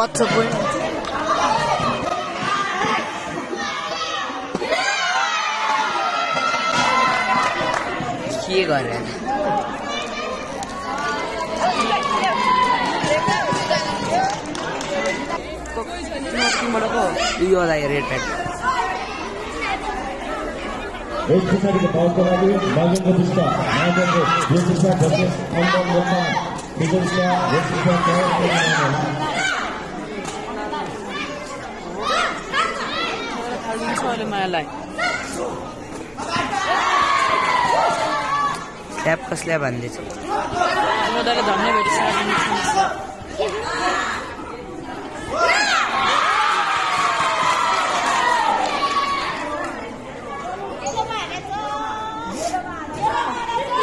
what a brilliant. 이해가 안 해. 이거 나 이래 그 자리가 발전하고 आइदिएर चाहिँ हाम्रो काट्छ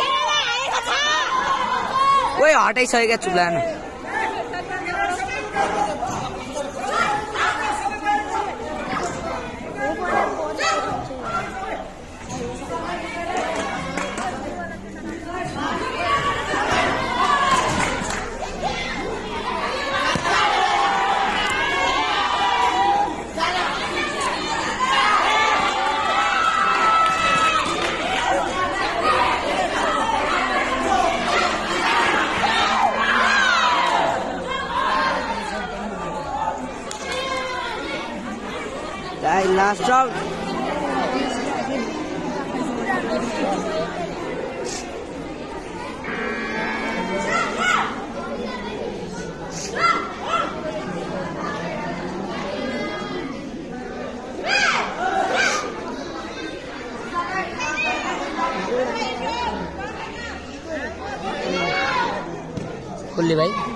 यो दाइले कति पोइन्ट छ। हेर त भाइ रेडको ब्लूको ओ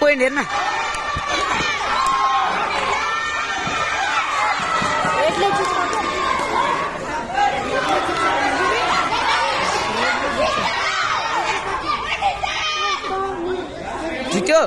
पोइन्ट हेर्न रेडले जित्यो